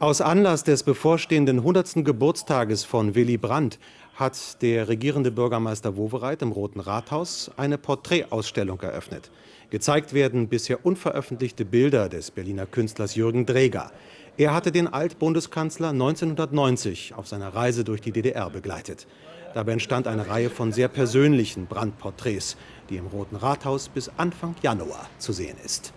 Aus Anlass des bevorstehenden 100. Geburtstages von Willy Brandt hat der regierende Bürgermeister Wowereit im Roten Rathaus eine Porträtausstellung eröffnet. Gezeigt werden bisher unveröffentlichte Bilder des Berliner Künstlers Jürgen Dreger. Er hatte den Altbundeskanzler 1990 auf seiner Reise durch die DDR begleitet. Dabei entstand eine Reihe von sehr persönlichen Brandt-Porträts, die im Roten Rathaus bis Anfang Januar zu sehen ist.